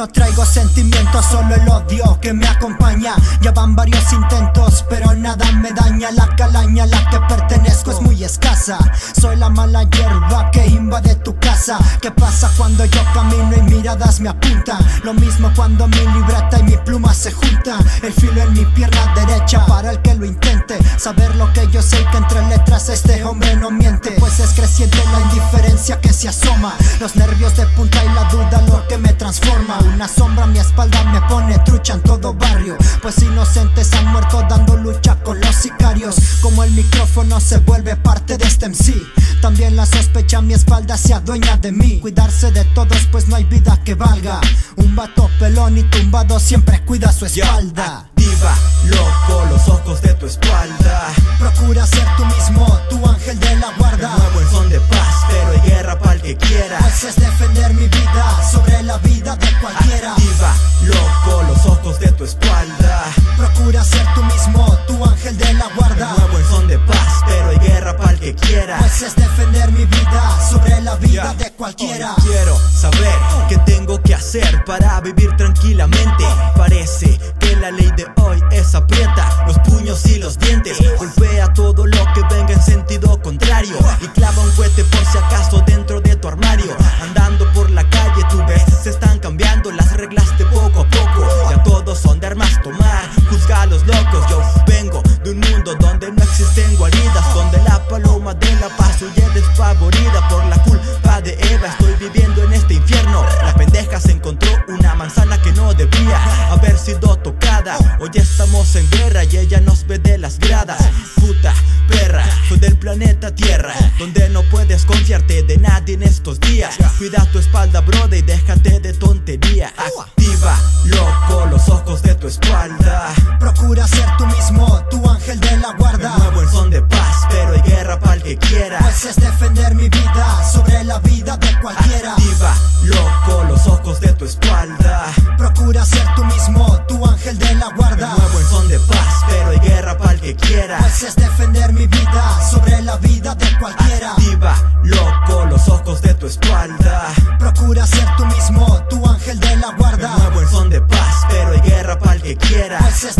No traigo sentimientos, solo el odio que me acompaña. Ya van varios intentos, pero nada me daña. La calaña a la que pertenezco es muy escasa. Soy la mala hierba que invade tu casa. ¿Qué pasa cuando yo camino y miradas me apuntan? Lo mismo cuando mi libreta y mi pluma se juntan. El filo en mi pierna derecha para el que lo intente. Saber lo que yo sé que entre letras este hombre no miente. Pues es indiferencia que se asoma. Los nervios de punta y la duda lo que me transforma. Una sombra a mi espalda me pone trucha en todo barrio. Pues inocentes han muerto dando lucha con los sicarios. Como el micrófono se vuelve parte de este MC. También la sospecha a mi espalda se adueña de mí. Cuidarse de todos, pues no hay vida que valga. Un vato pelón y tumbado siempre cuida su espalda. Activa, loco, los ojos de tu espalda. Procura ser tú mismo, tu ángel de la guarda. Es defender mi vida sobre la vida de cualquiera. Activa, loco, los ojos de tu espalda. Procura ser tú mismo, tu ángel de la guarda. Nuevo en son de paz, pero hay guerra para el que quiera. Pues es defender mi vida sobre la vida de cualquiera. Hoy quiero saber qué tengo que hacer para vivir tranquilamente. Parece que la ley de hoy es aprieta los puños y los dientes. Golpea todo lo que venga en sentido contrario. Y clava un cohete por si acaso dentro desfavorida por la culpa de Eva. Estoy viviendo en este infierno. La pendeja se encontró una manzana que no debía haber sido tocada. Hoy estamos en guerra y ella nos ve de las gradas. Puta perra, soy del planeta Tierra, donde no puedes confiarte de nadie en estos días. Cuida tu espalda, brother, y déjate de tontería. Activa, loco, los ojos de tu espalda. Que quiera. Pues es defender mi vida sobre la vida de cualquiera. Activa, loco, los ojos de tu espalda. Procura ser tú mismo, tu ángel de la guarda. Nuevo en son de paz, pero hay guerra para el que quiera. Pues es defender mi vida sobre la vida de cualquiera. Activa, loco, los ojos de tu espalda. Procura ser tú mismo, tu ángel de la guarda. Nuevo en son de paz, pero hay guerra para el que quiera. Pues es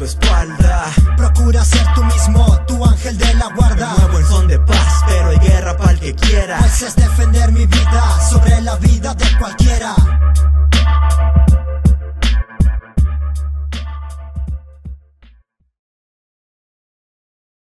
tu espalda. Procura ser tú mismo, tu ángel de la guarda. Nuevo en son de paz, pero hay guerra para el que quiera. Pues es defender mi vida sobre la vida de cualquiera.